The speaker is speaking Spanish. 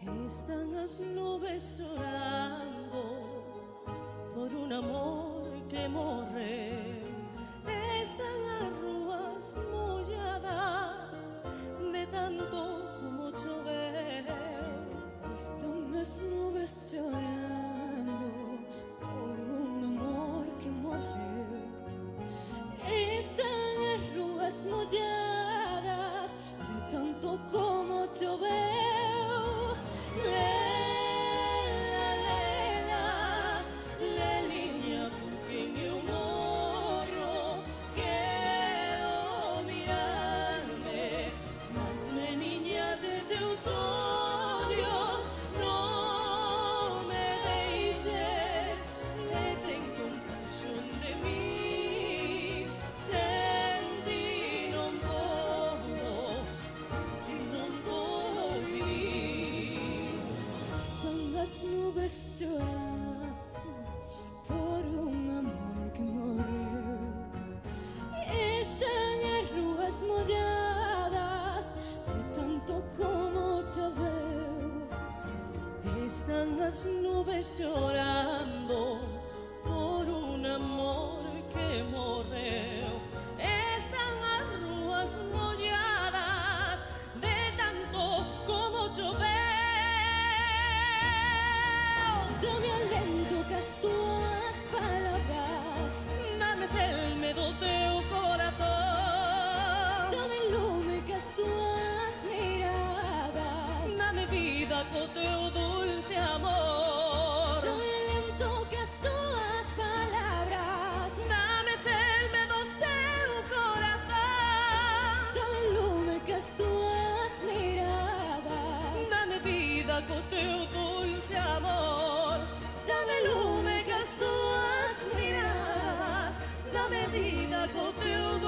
Están las nubes llorando por un amor que morre. Están las ruas molladas de tanto como chover. Están las nubes llorando por un amor que morre. Están las ruas molladas de tanto como chover. Por un amor que morre. Están las ruas molladas de tanto como chover. Están las nubes llorando co teu dulce amor. Dame alento que as tuas palavras Dame celme do teu corazón. Dame lume que as tuas miradas Dame vida co teu dulce amor Dame lume que as tuas miradas Dame vida co teu